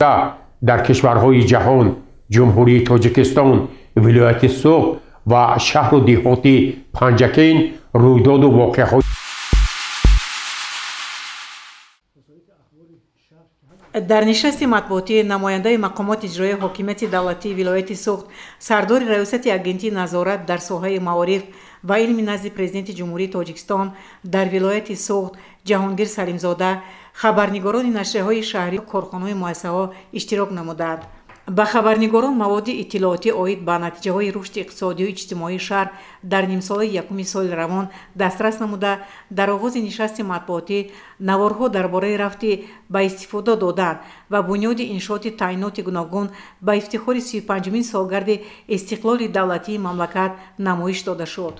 дар кишварҳои ҷаҳон ҷумҳурии тоҷикистон вилояти суғ ва шаҳру деҳоти панҷакин рӯйдоду воқеаҳои дар нишасти матбуотӣ намояндаи мақомоти иҷроии ҳокимияти давлатии вилояти суғд сардори раёсати агентии назорат дар соҳаи маориф ва илми назди президенти ҷумҳурии тоҷикистон дар вилояти суғд ҷаҳонгир салимзода хабарнигорони нашрияҳои шаҳрӣ корхонаҳои муассисаҳо иштирок намуданд. Ба хабарнигорон маводи иттилоотӣ оид ба натиҷаҳои рушди иқтисодию иҷтимоии шаҳр дар нимсолаи якуми соли равон дастрас намуда. Дар оғози нишасти матбуотӣ наворҳо дар бораи рафти ба истифода додан ва бунёди иншооти таъиноти гуногун ба ифтихори сипанҷумин солгарди истиқлоли давлатии мамлакат намоиш дода шуд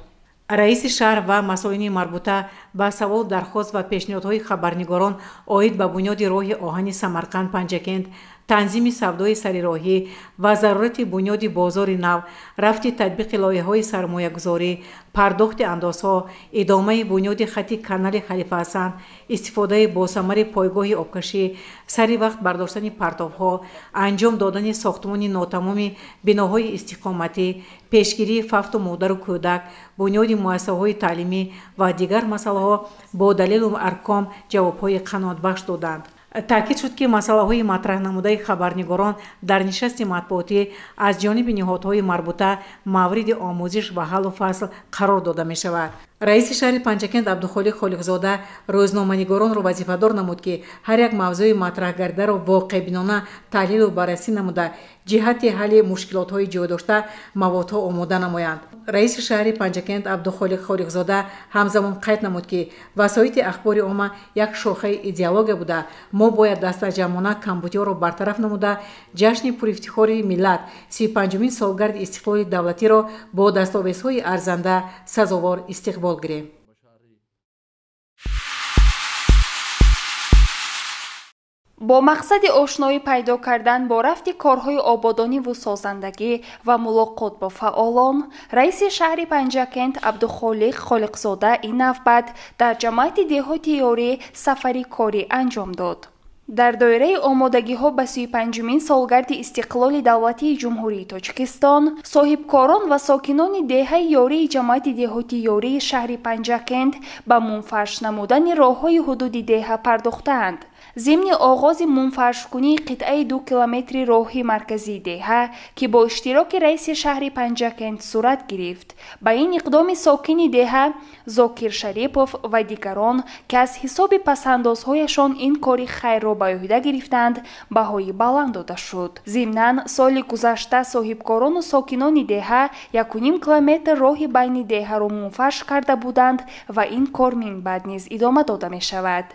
раиси шаҳр ва масоини марбута ба савол дархост ва пешниҳодҳои хабарнигорон оид ба бунёди роҳи оҳани самарқанд панҷакент танзими савдои сарироҳӣ ва зарурати бунёди бозори нав рафти татбиқи лоиҳаҳои сармоягузорӣ пардохти андозҳо идомаи бунёди хати канали халифаҳасан истифодаи босамари пойгоҳи обкашӣ сари вақт бардоштани партовҳо анҷом додани сохтмони нотамоми биноҳои истиқоматӣ пешгирии фафту модару кӯдак бунёди муассисаҳои таълимӣ ва дигар масъалаҳо бо далелу арком ҷавобҳои қаноатбахш доданд таъкид шуд ки масъалаҳои матраҳнамудаи хабарнигорон дар нишасти матбуотӣ аз ҷониби ниҳодҳои марбута мавриди омӯзиш ва ҳаллу фасл қарор дода мешавад раиси шаҳри панҷакент абдухолиқ холиқзода рӯзноманигоронро вазифадор намуд ки ҳар як мавзӯи матраҳгардаро воқеъбинона таҳлилу баррасӣ намуда. Ҷиҳати ҳалли мушкилотҳои ҷойдошта маводҳо омода намоянд. Раиси шаҳри панҷакент абдухолиқ холиқзода ҳамзамон қайд намуд ки васоити ахбори омма як шохаи идеология буда. Мо бояд дастаҷамона камбудиёро бартараф намуда. Ҷашни пурифтихори миллат сипанҷумин солгарди истиқлоли давлатиро бо дастовезҳои арзанда сазовор истиқбол ҳол гирем бо мақсади ошноӣ пайдо кардан бо рафти корҳои ободониву созандагӣ ва мулоқот бо фаъолон раиси шаҳри панҷакент абдухолиқ холиқзода ин навбат дар ҷамоати деҳоти ёрӣ сафари корӣ анҷом дод дар доираи омодагиҳо ба сию панҷумин солгарди истиқлоли давлатии ҷумҳурии тоҷикистон соҳибкорон ва сокинони деҳаи ёрии ҷамоати деҳотии ёрии шаҳри панҷакент ба мунфарш намудани роҳҳои ҳудуди деҳа пардохтаанд зимни оғози мунфаршкунии қитъаи ду километри роҳи марказии деҳа ки бо иштироки раиси шаҳри панҷакент сурат гирифт. Ба ин иқдоми сокини деҳа зокир шарипов ва дигарон ки аз ҳисоби пасандозҳояшон ин кори хайрро ба ӯҳда гирифтанд баҳои баланд дода шуд. Зимнан соли гузашта соҳибкорону сокинони деҳа якуним километр роҳи байни деҳаро мунфарш карда буданд ва ин кор минбаъд низ идома дода мешавад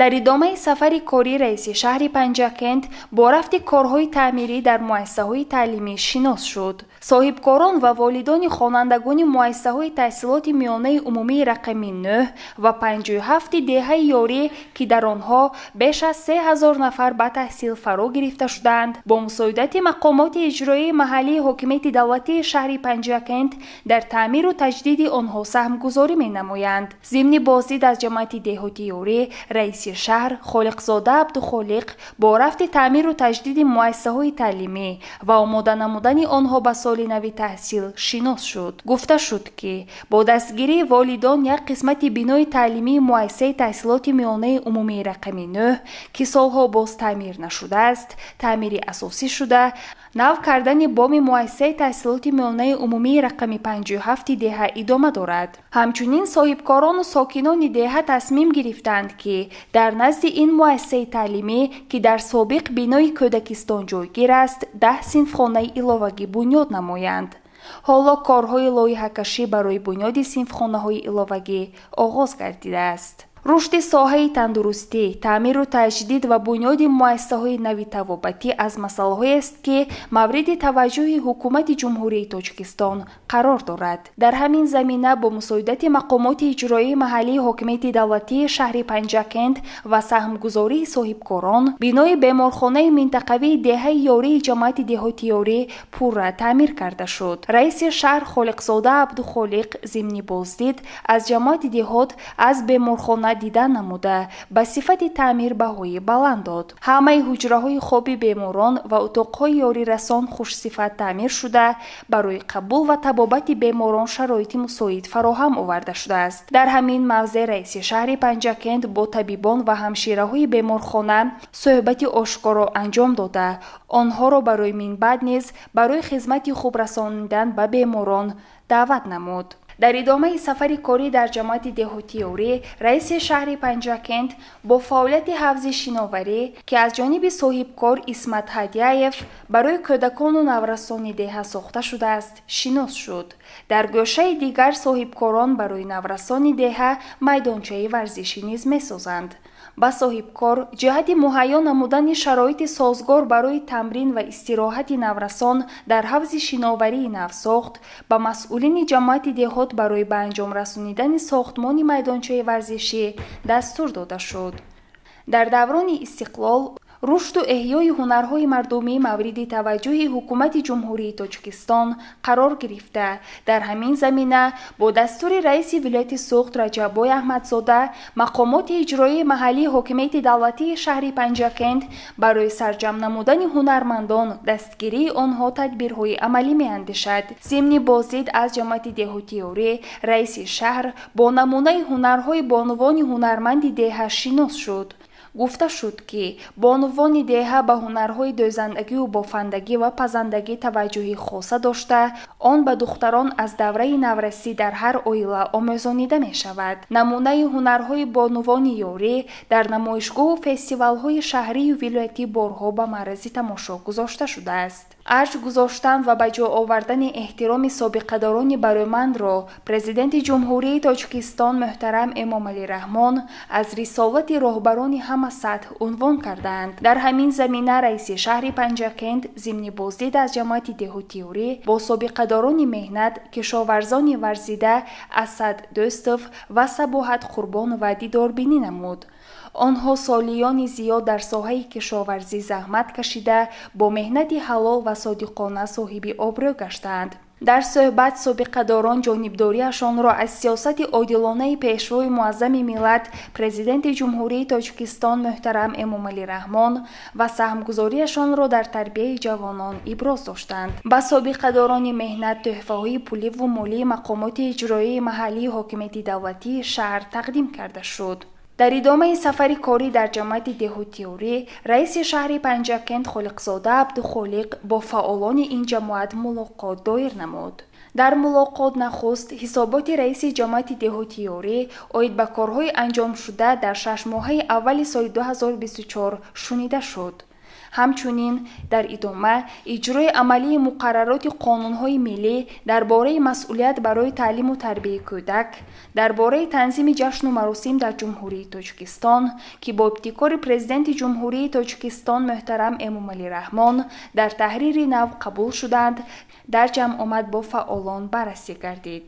дар идомаи сафари кории раиси шаҳри панҷакент бо рафти корҳои таъмирӣ дар муассисаҳои таълимӣ шинос шуд соҳибкорон ва волидони хонандагони муассисаҳои таҳсилоти миёнаи умумии рақами нӯ ва панҷӯҳ ҳафти деҳаи ёрӣ ки дар онҳо беш аз се ҳазор нафар ба таҳсил фаро гирифта шуданд. Бо мусоидати мақомоти иҷроии маҳаллии ҳокимияти давлатии шаҳри панҷакент дар таъмиру таҷдиди онҳо саҳмгузорӣ менамоянд. Зимни боздид аз ҷамоати деҳоти ёрӣ раиси шаҳр холиқзода абдухолиқ бо рафти таъмиру таҷдиди муассисаҳои таълимӣ ва омода намудани онҳо ба соли нави таҳсил шинос шуд. Гуфта шуд ки бо дастгирии волидон як қисмати бинои таълимии муассисаи таҳсилоти миёнаи умумии рақами нӯ ки солҳо боз таъмир нашудааст таъмири асосӣ шуда нав кардани боми муассисаи таҳсилоти миёнаи умумии рақами панҷҳафти деҳа идома дорад. Ҳамчунин соҳибкорону сокинони деҳа тасмим гирифтанд ки дар назди ин муассисаи таълимӣ ки дар собиқ бинои кӯдакистон ҷойгир аст даҳ синфхонаи иловагӣ бунёд намоянд. Ҳоло корҳои лоиҳакашӣ барои бунёди синфхонаҳои иловагӣ оғоз гардидааст рушди соҳаи тандурустӣ таъмиру таҷдид ва бунёди муассисаҳои нави тавобатӣ аз масъалаҳоест ки мавриди таваҷҷӯҳи ҳукумати ҷумҳурии тоҷикистон қарор дорад. Дар ҳамин замина бо мусоидати мақомоти иҷроии маҳаллии ҳокимияти давлатии шаҳри панҷакент ва саҳмгузории соҳибкорон бинои беморхонаи минтақавии деҳаи ёрии ҷамоати деҳоти ёрӣ пурра таъмир карда шуд. Раиси шаҳр холиқзода абдухолиқ зимни боздид аз ҷамоати деҳот аз беморхона падида намуда ба сифати таъмир баҳои баланд дод. Ҳамаи ҳуҷраҳои хоби беморон ва утоқҳои ёрирасон хушсифат таъмир шуда барои қабул ва табобати беморон шароити мусоид фароҳам оварда шудааст. Дар ҳамин мавзеъ раиси шаҳри панҷакент бо табибон ва ҳамшираҳои беморхона суҳбати ошкоро анҷом дода. Онҳоро барои минбаъд низ барои хизмати хуб расонидан ба беморон даъват намуд дар идомаи сафари корӣ дар ҷамоати деҳотиёрӣ раиси шаҳри панҷакент бо фаъолияти ҳавзи шиноварӣ ки аз ҷониби соҳибкор исмат ҳадияев барои кӯдакону наврасони деҳа сохта шудааст шинос шуд. Дар гӯшаи дигар соҳибкорон барои наврасони деҳа майдончаи варзишӣ низ месозанд ба соҳибкор ҷиҳати муҳайё намудани шароити созгор барои тамрин ва истироҳати наврасон дар ҳавзи шиноварии навсохт ба масъулини ҷамоати деҳот барои ба анҷом расонидани сохтмони майдончаи варзишӣ дастур дода шуд. Дар даврони истиқлол рушду эҳёи ҳунарҳои мардумӣ мавриди таваҷҷӯҳи ҳукумати ҷумҳурии тоҷикистон қарор гирифта. Дар ҳамин замина бо дастури раиси вилояти суғд раҷаббой аҳмадзода мақомоти иҷроии маҳаллии ҳокимияти давлатии шаҳри панҷакент барои сарҷамъ намудани ҳунармандон дастгирии онҳо тадбирҳои амалӣ меандешад. Зимни бозид аз ҷамоати деҳотиёрӣ раиси шаҳр бо намунаи ҳунарҳои бонувони ҳунарманди деҳа шинос шуд гуфта шуд ки бо унвони деҳа ба ҳунарҳои дӯзандагию бофандагӣ ва пазандагӣ таваҷҷӯҳи хоса дошта он ба духтарон аз давраи наврасӣ дар ҳар оила омӯзонида мешавад. Намунаи ҳунарҳои бонувони ёрӣ дар намоишгоҳу фестивалҳои шаҳрию вилоятӣ борҳо ба маърази тамошо гузошта шудааст арҷ гузоштан ва ба ҷо овардани эҳтироми собиқадорони барӯймандро президенти ҷумҳурии тоҷикистон муҳтарам эмомалӣ раҳмон аз рисолати роҳбарони ҳама сатҳ унвон кардаанд дар ҳамин замина раиси шаҳри панҷакент зимни боздид аз ҷамоати деҳотиёрӣ бо собиқадорони меҳнат кишоварзони варзида асад дӯстов ва сабоҳат қурбонова дидорбинӣ намуд онҳо солиёни зиёд дар соҳаи кишоварзӣ заҳмат кашида бо меҳнати ҳалол ва содиқона соҳиби обрӯ гаштаанд. Дар суҳбат собиқадорон ҷонибдориашонро аз сиёсати одилонаи пешвои муаззами миллат президенти ҷумҳурии тоҷикистон муҳтарам эмомалӣ раҳмон ва саҳмгузориашонро дар тарбияи ҷавонон иброз доштанд. Ба собиқадорони меҳнат тӯҳфаҳои пуливу молии мақомоти иҷроии маҳаллии ҳокимияти давлатии шаҳр тақдим карда шуд дар идомаи сафари корӣ дар ҷамоати деҳотиёрӣ раиси шаҳри панҷакент холиқзода абдухолиқ бо фаъолони ин ҷамоат мулоқот доир намуд. Дар мулоқот нахуст ҳисоботи раиси ҷамоати деҳотиёрӣ оид ба корҳои анҷомшуда дар шашмоҳаи аввали соли 2024 шунида шуд ҳамчунин дар идома иҷрои амалии муқаррароти қонунҳои миллӣ дар бораи масъулият барои таълиму тарбияи кӯдак дар бораи танзими ҷашну маросим дар ҷумҳурии тоҷикистон ки бо ибтикори президенти ҷумҳурии тоҷикистон муҳтарам эмомалӣ раҳмон дар таҳрири нав қабул шуданд дар ҷамъ омад бо фаъолон баррасӣ гардид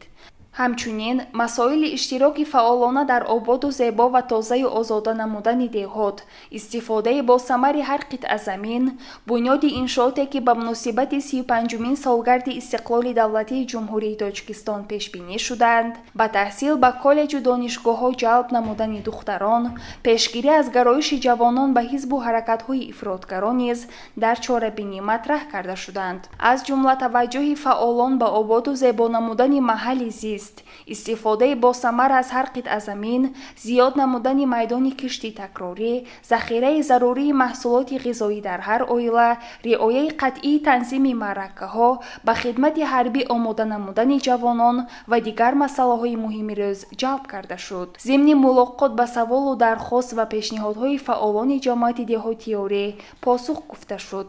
ҳамчунин масоили иштироки фаъолона дар ободу зебо ва тозаю озода намудани деҳот. Истифодаи босамари ҳар қитъа замин бунёди иншооте ки ба муносибати сию панҷумин солгарди истиқлоли давлатии ҷумҳурии тоҷикистон пешбинӣ шуданд ба таҳсил ба коллеҷу донишгоҳҳо ҷалб намудани духтарон пешгирӣ аз гароиши ҷавонон ба ҳизбу ҳаракатҳои ифротгаро низ дар чорабинӣ матраҳ карда шуданд. Аз ҷумла таваҷҷӯҳи фаъолон ба ободу зебо намудани маҳалли зист нест. Истифодаи босамар аз ҳар қитъа замин зиёд намудани майдони кишти такрорӣ захираи зарурии маҳсулоти ғизоӣ дар ҳар оила риояи қатъии танзими маъракаҳо ба хидмати ҳарбӣ омода намудани ҷавонон ва дигар масъалаҳои муҳими рӯз ҷалб карда шуд. Зимни мулоқот ба саволу дархост ва пешниҳодҳои фаъолони ҷамоати деҳотиёрӣ посух гуфта шуд.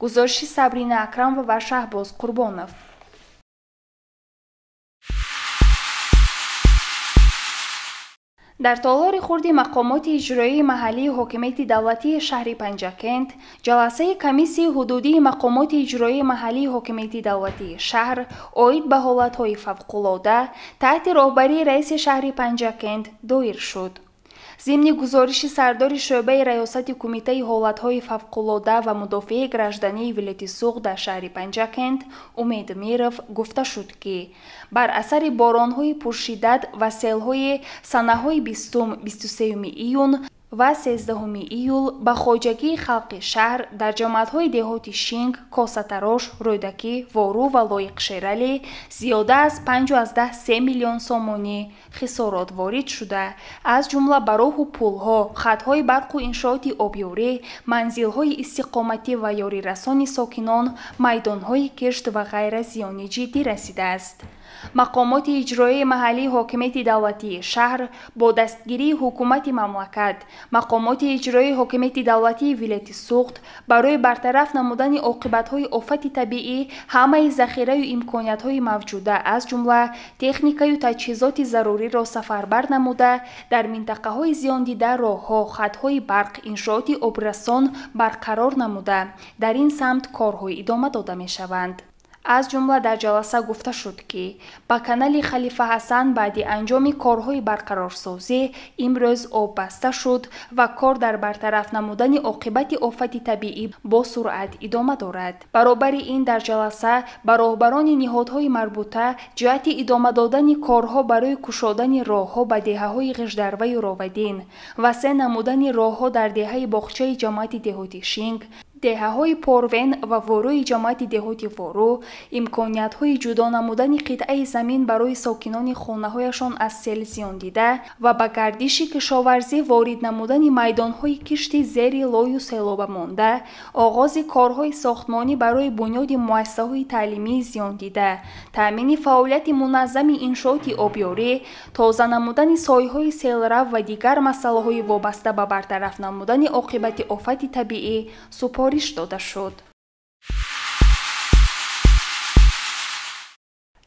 Гузориши сабрина акрамова ва шаҳбоз қурбонов дар толори хурди мақомоти иҷроии маҳаллии ҳокимияти давлатии шаҳри панҷакент ҷаласаи комиссияи ҳудудии мақомоти иҷроии маҳаллии ҳокимияти давлатии шаҳр оид ба ҳолатҳои фавқулода таҳти роҳбарии раиси шаҳри панҷакент доир шуд зимни гузориши сардори шӯъбаи раёсати кумитаи ҳолатҳои фавқулода ва мудофиаи граждании вилояти суғ дар шаҳри панҷакент умед миров гуфта шуд ки бар асари боронҳои пуршиддат ва селҳои санаҳои бистум бисту сеюми июн ва 13 июл ба хоҷагии халқи шаҳр дар ҷамоатҳои деҳоти шинг косатарош рӯдакӣ вору ва лоиқшералӣ зиёда аз 53 миллион сомонӣ хисорот ворид шуда. аз ҷумла ба роҳу пулҳо хатҳои барқу иншооти обёрӣ манзилҳои истиқоматӣ ва ёрирасони сокинон майдонҳои кишт ва ғайра зиёни ҷиддӣ расидааст мақомоти иҷроии маҳаллии ҳокимияти давлатии шаҳр бо дастгирии ҳукумати мамлакат мақомоти иҷроии ҳокимияти давлатии вилояти суғд барои бартараф намудани оқибатҳои офати табиӣ ҳамаи захираю имкониятҳои мавҷуда аз ҷумла техникаю таҷҳизоти заруриро сафарбар намуда дар минтақаҳои зиёндида роҳҳо хатҳои барқ иншооти обрасон барқарор намуда. Дар ин самт корҳо идома дода мешаванд аз ҷумла дар ҷаласа гуфта шуд ки ба канали халифа ҳасан баъди анҷоми корҳои барқарорсозӣ имрӯз об баста шуд ва кор дар бартараф намудани оқибати офати табиӣ бо суръат идома дорад. Баробари ин дар ҷаласа ба роҳбарони ниҳодҳои марбута ҷиҳати идома додани корҳо барои кушодани роҳҳо ба деҳаҳои ғиждарваю ровадин ва се намудани роҳҳо дар деҳаи боғчаи ҷамоати деҳоти шинг деҳаҳои порвен ва ворӯи ҷамоати деҳоти ворӯ имкониятҳои ҷудо намудани қитъаи замин барои сокинони хонаҳояшон аз сел зиён дида ва ба гардиши кишоварзӣ ворид намудани майдонҳои кишти зери лою селоба монда оғози корҳои сохтмонӣ барои бунёди муассисаҳои таълимии зиёндида таъмини фаъолияти муназзами иншооти обёрӣ тоза намудани соҳаҳои селрав ва дигар масъалаҳои вобаста ба бартараф намудани оқибати офати табиӣ супор супориш дода шуд.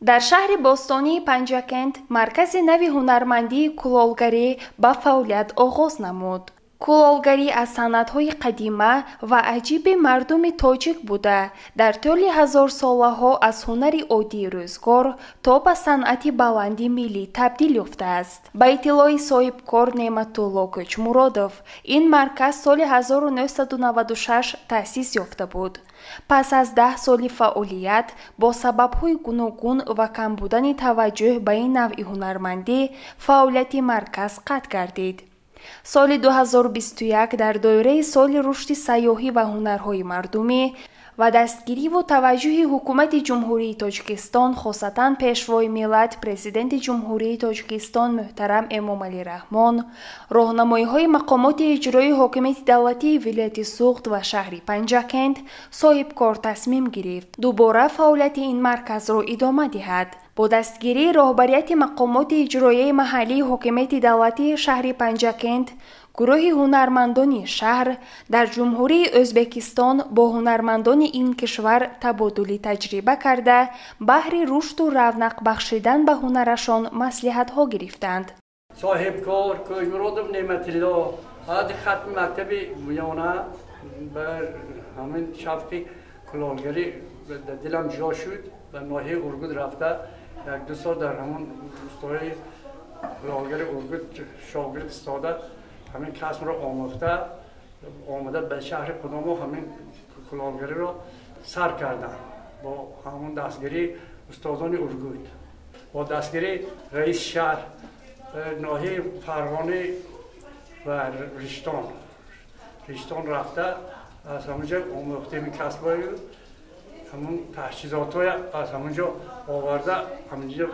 Дар шаҳри бостонии панҷакент маркази нави ҳунармандии кулолгарӣ ба фаъолият оғоз намуд кулолгарӣ аз санъатҳои қадима ва аҷиби мардуми тоҷик буда. Дар тӯли ҳазорсолаҳо аз ҳунари оддии рӯзгор то ба санъати баланди миллӣ табдил ёфтааст. Ба иттилои соҳибкор неъматулло кӯчмуродов ин марказ соли 1996 таъсис ёфта буд. Пас аз даҳ соли фаъолият бо сабабҳои гуногун ва кам будани таваҷҷӯҳ ба ин навъи ҳунармандӣ фаъолияти марказ қатъ гардид соли 2021 дар доираи соли рушди сайёҳӣ ва ҳунарҳои мардумӣ ва дастгириву таваҷҷӯҳи ҳукумати ҷумҳурии тоҷикистон хосатан пешвои миллат президенти ҷумҳурии тоҷикистон муҳтарам эмомалӣ раҳмон роҳнамоиҳои мақомоти иҷроии ҳокимияти давлатии вилояти суғд ва шаҳри панҷакент соҳибкор тасмим гирифт. Дубора фаъолияти ин марказро идома диҳад бо дастгирии роҳбарияти мақомоти иҷроияи маҳаллии ҳокимияти давлатии шаҳри панҷакент гурӯҳи ҳунармандони шаҳр дар ҷумҳурии ӯзбекистон бо ҳунармандони ин кишвар табодули таҷриба карда баҳри рушду равнақ бахшидан ба ҳунарашон маслиҳатҳо гирифтанд. Соҳибкор кӯҷмуродов неъматилло ҳади хатми мактаби миёна ба ҳамин шавқи кулолгарӣ дилам ҷо шуд ба ноҳияи ургуд рафта як ду сол дар ҳамон устои кулолгари ургуд шогирд истода ҳамин касбро омӯхта омада ба шаҳри қудумо ҳамин кулолгариро сар кардам бо ҳамон дастгирӣ устозони ургуд бо дастгирӣ раис шаҳр ноҳияи фарғонӣ ва همون تحشیزات های از همونجا آورده همونجا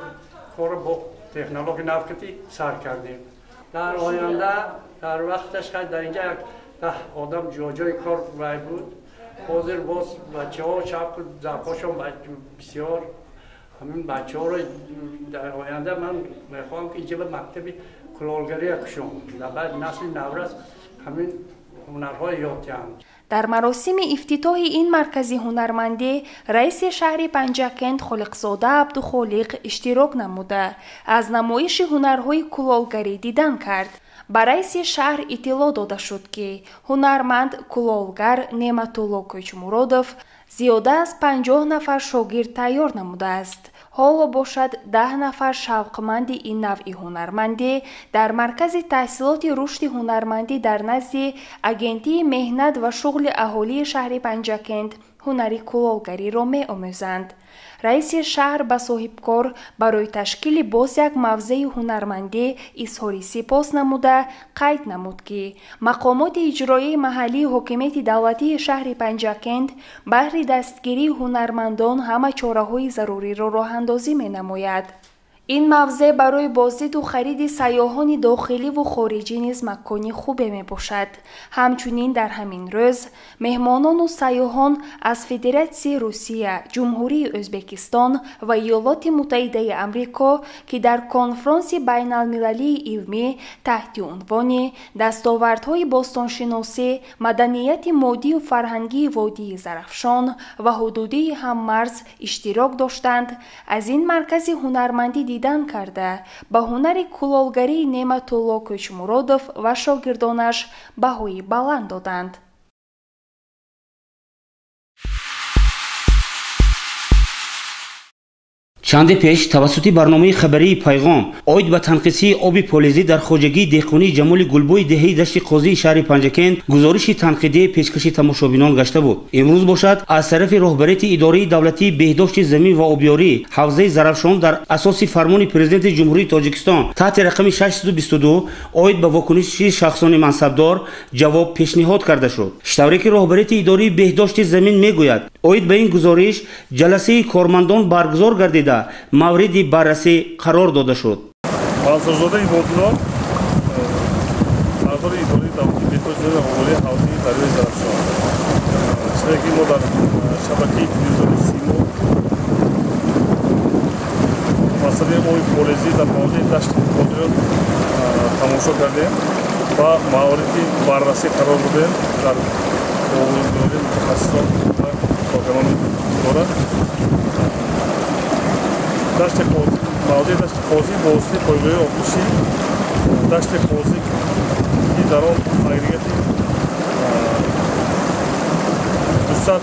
کار با تکنولوژی نفکتی سر کردیم. در آینده در وقتش که در اینجا یک ده آدم جا جای کار رای بود حاضر باز بچه ها چپ زباشون بسیار همین بچه ها در آینده من می‌خوام که اینجا به مکتب کلالگری کشون در بعد نسل نورس همین هنرهای یاد дар маросими ифтитоҳи ин маркази ҳунармандӣ раиси шаҳри панҷакент холиқзода абдухолиқ иштирок намуда. Аз намоиши ҳунарҳои кулолгарӣ дидан кард. Ба раиси шаҳр иттилоъ дода шуд ки ҳунарманд кулолгар неъматулло кӯчмуродов зиёда аз панҷоҳ нафар шогирд тайёр намудааст ҳоло бошад даҳ нафар шавқманди ин навъи ҳунармандӣ. Дар маркази таҳсилоти рушди ҳунармандӣ дар назди агентии меҳнат ва шуғли аҳолии шаҳри панҷакент ҳунари кулолгариро меомӯзанд раиси шаҳр ба соҳибкор барои ташкили боз як мавзеи ҳунармандӣ изҳори сипос намуда қайд намуд ки мақомоти иҷроии маҳаллии ҳокимияти давлатии шаҳри панҷакент баҳри дастгирии ҳунармандон ҳама чораҳои заруриро роҳандозӣ менамояд ин мавзеъ барои боздиду хариди сайёҳони дохиливу хориҷӣ низ макони хубе мебошад. Ҳамчунин дар ҳамин рӯз меҳмонону сайёҳон аз федератсияи русия ҷумҳурии ӯзбекистон ва иёлоти муттаҳидаи амрико ки дар конфронси байналмилалии илмӣ таҳти унвони дастовардҳои бостоншиносӣ маданияти моддию фарҳангии водии зарафшон ва ҳудудии ҳаммарз иштирок доштанд. Аз ин маркази ҳунармандӣ дидан карда. Ба ҳунари кулолгарии неъматулло кӯчмуродов ва шогирдонаш баҳои баланд доданд чанде пеш тавассути барномаи хабарии пайғом оид ба танқисии оби полезӣ дар хоҷагии деҳқонии ҷамоли гулбои деҳаи дашти қозии шаҳри панҷакент гузориши танқидии пешкаши тамошобинон гашта буд. Имрӯз бошад аз тарафи роҳбарияти идораи давлатии беҳдошти замин ва обёрӣ ҳавзаи зарафшон дар асоси фармони президенти ҷумҳурии тоҷикистон таҳти рақами 622 оид ба вокуниши шахсони мансабдор ҷавоб пешниҳод карда шуд. Штавре ки роҳбарияти идораи беҳдошти замин мегӯяд оид ба ин гузориш ҷаласаи кормандон баргузор гардида мавриди баррасӣ қарор дода шуд. Мансурзодаи бодило сардори идораи давлати беҳтоҷи ҳаволии ҳавзии дарёи зарафшон чизе ки мо дар шабакаи телевизори симо. Масъалаи оби полезӣ дар мавзеи дашти қодиро тамошо кардем ва мавриди баррасӣ қарор будем дар овоздори мутахассисон ва коргарони идора дашти қозӣ мавзеъ дашти қозӣ бо воситаи пойгоҳии отушӣ дашти қозӣ ки дар он агрегати дусад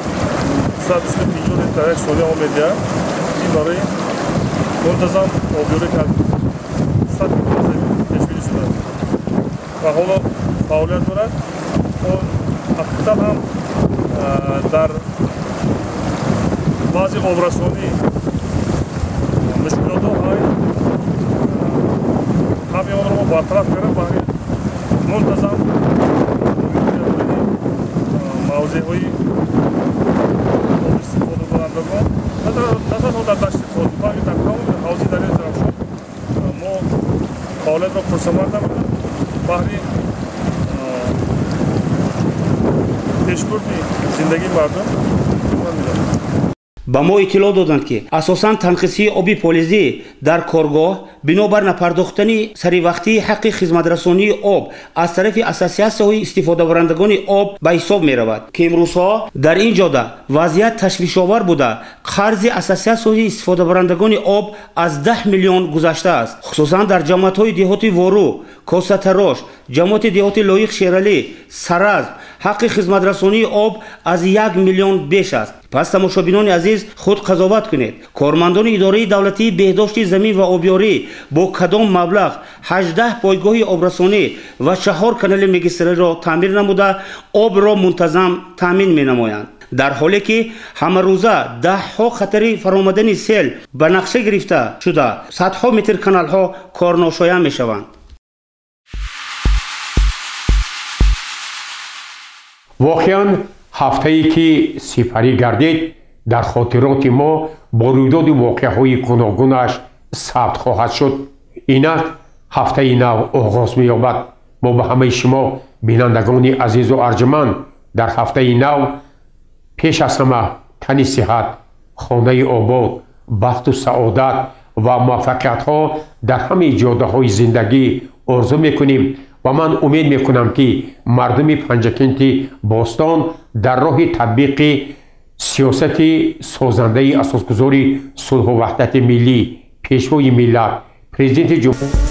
миллион дар як солия он медиҳад ин барои мунтазам обёрӣ кард. Сад пешбинӣ шудааст ва ҳоло фаъолият дорад. Он ҳақиқатан ҳам дар баъзе обрасонӣ бартараф карда баҳри мунтазам мавзеъҳои истифодабарандагон на танҳо дар дашти фози балки дар тамоми ҳавзи дарёи зарафшон мо фаъолиятро пурсамар намуда баҳри пешбурди зиндагии мардум. Медиҳад ба мо иттилоъ доданд ки асосан танқисии оби полезӣ дар коргоҳ бинобар напардохтани саривақтии ҳаққи хизматрасонии об аз тарафи ассотсиатсияҳои истифодабарандагони об ба ҳисоб меравад ки имрӯзҳо дар ин ҷода вазъият ташвишовар буда. Қарзи ассотсиатсияҳои истифодабарандагони об аз даҳ миллион гузаштааст хусусан дар ҷамъиятҳои деҳоти вору косатарош ҷамъияти деҳоти лоиқ шералӣ саразм ҳаққи хизматрасонии об аз як миллион беш аст. Пас тамошобинони азиз худ қазоват кунед. Кормандони идораи давлатии беҳдошти замин ва обёрӣ бо кадом маблағ 18 пойгоҳи обрасонӣ ва чаҳор канали магистриро таъмир намуда обро мунтазам таъмин менамоянд. Дар ҳоле ки ҳамарӯза даҳҳо хатари фаромадани сел ба нақша гирифта шуда садҳо метр каналҳо корношоя мешаванд воқеан ҳафтае ки сифарӣ гардид дар хотироти мо бо рӯйдоди воқеаҳои гуногунаш сабт хоҳад шуд. Инак ҳафтаи нав оғоз меёбад. Мо ба ҳамаи шумо бинандагони азизу арҷуманд дар ҳафтаи нав пеш аз ҳама тани сиҳат хонаи обод бахту саодат ва муваффақиятҳо дар ҳамаи ҷодаҳои зиндагӣ орзу мекунем ва ман умед мекунам ки мардуми панҷакенти бостон дар роҳи татбиқи сиёсати созандаи асосгузори сулҳу ваҳдати миллӣ пешвои миллат президенти ҷумҳур